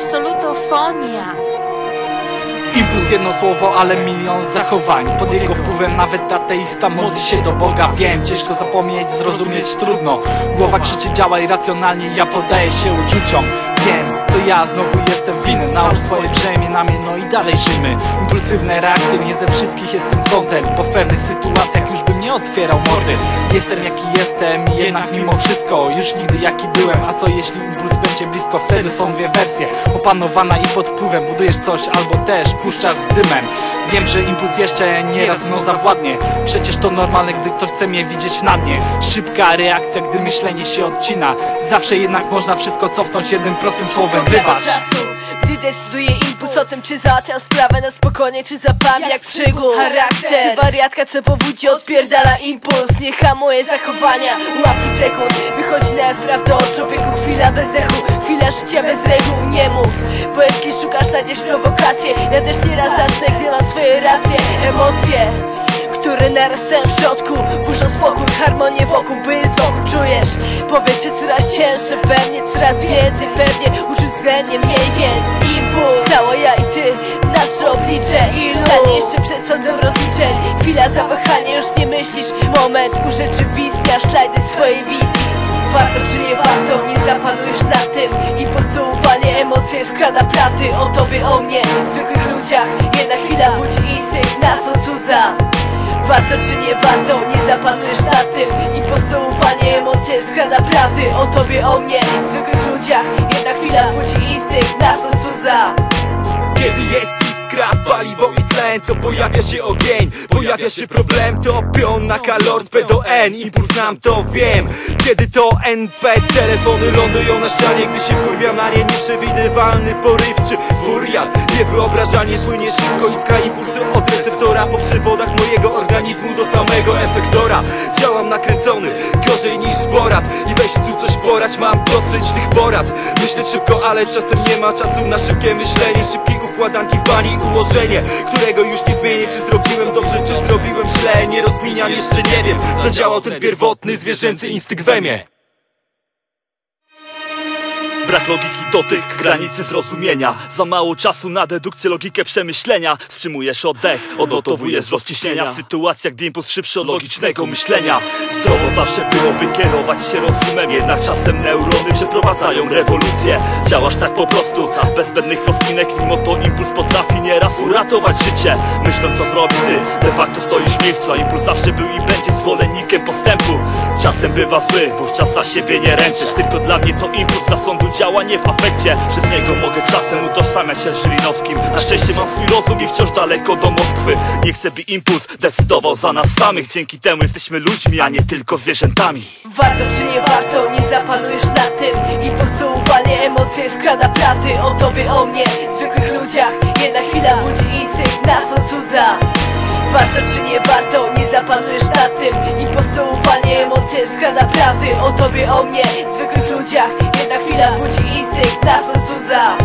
Symfonia. Impuls jedno słowo, ale milion zachowań. Pod jego wpływem nawet ateista modli się do Boga. Wiem, ciężko zapomnieć, zrozumieć trudno. Głowa krzyczy działaj racjonalnie, ja podaję się uczuciom. Wiem, to ja znowu jestem winny. Nałóż swoje brzemię na mnie, no i dalej żymy Impulsywne reakcje, nie ze wszystkich jestem kątem Bo w pewnych sytuacjach już bym nie otwierał mordy. Jestem jaki jestem, jednak mimo wszystko Już nigdy jaki byłem, a co jeśli impuls będzie blisko? Wtedy są dwie wersje, opanowana i pod wpływem Budujesz coś albo też puszczasz z dymem. Wiem, że impuls jeszcze nieraz mną zawładnie. Przecież to normalne, gdy ktoś chce mnie widzieć na dnie. Szybka reakcja, gdy myślenie się odcina. Zawsze jednak można wszystko cofnąć jednym prostym słowem Kwestia Wybacz. czasu, gdy decyduje impuls o tym, czy załatwiam sprawę na spokojnie, czy zabawi jak przygód Charakter, czy wariatka, co powódzi odpierdala impuls. Nie hamuje zachowania, łapki sekund. Wychodzi na prawdę o człowieku, chwila bez dechu Chwila życia bez reguł, nie mów Bo jeśli szukasz, znajdziesz prowokację Ja też nieraz zacznę, gdy mam swoje racje. Emocje które narastają w środku Burzą spokój, harmonię wokół, by z wokół czujesz. Powietrze coraz cięższe, pewnie coraz więcej Pewnie uczuć względnie mniej, więc impuls. Cała ja i ty, nasze oblicze. I stanie jeszcze przed sądem rozliczeń. Chwila zawahania, już nie myślisz. Moment urzeczywistnia szlajdy swojej wizji. Warto czy nie warto, nie zapanujesz na tym. I postułowanie emocje skrada prawdy O tobie, o mnie, zwykłych ludziach Jedna chwila budzi instynkt, nas ocudza Warto czy nie warto, nie zapanujesz na tym. I postułowanie emocje skrada prawdy O tobie, o mnie, zwykłych ludziach Jedna chwila budzi instynkt, nas ocudza Kiedy jest iskra, paliwo tlen To pojawia się ogień, pojawia się problem To pion na kalord P do N Impuls znam to wiem. Kiedy to NP Telefony lądują na ścianie Gdy się wkurwiam na nie Nieprzewidywalny porywczy furiat Niewyobrażalnie płynie szybko Iskra impulsu od receptora Po przewodach mojego organizmu do samego efektora. Działam nakręcony, gorzej niż Borat I weź tu coś porać, mam dosyć tych porad. Myśleć szybko, ale czasem nie ma czasu na szybkie myślenie Szybkie układanki w bani ułożenie Którego już nie zmienię Czy zrobiłem dobrze, czy zrobiłem źle Nie rozkminiam, jeszcze nie wiem. Zadziałał ten pierwotny, zwierzęcy instynkt we mnie. Brak logiki dotyk, granicy zrozumienia. Za mało czasu na dedukcję, logikę przemyślenia. Wstrzymujesz oddech, odnotowujesz rozciśnienia. Sytuacja, gdy impuls szybszy od logicznego myślenia. Zdrowo zawsze byłoby kierować się rozumem. Jednak czasem neurony przeprowadzają rewolucję. Działasz tak po prostu, bez zbędnych rozkinek Mimo to impuls potrafi nieraz uratować życie. Myśląc co zrobić ty, de facto stoisz w miejscu A impuls zawsze był i będzie zwolennikiem postępu. Czasem bywa zły, wówczas za siebie nie ręczysz. Tylko dla mnie to impuls. Dla sądu działa nie w afekcie Przez niego mogę czasem utożsamiać się z Żylinowskim. Na szczęście mam swój rozum i wciąż daleko do Moskwy. Nie chcę by impuls decydował za nas samych. Dzięki temu jesteśmy ludźmi, a nie tylko zwierzętami. Warto czy nie warto, nie zapanujesz na tym. I postułowanie emocje skrada prawdy O tobie, o mnie, zwykłych ludziach Jedna chwila budzi instynkt, nas odsudza. Warto czy nie warto, zapanujesz na tym I postułowanie emocje skrada prawdy O tobie, o mnie, zwykłych ludziach. Jedna chwila budzi instynkt, nas odsudza